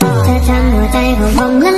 她将我带入梦了。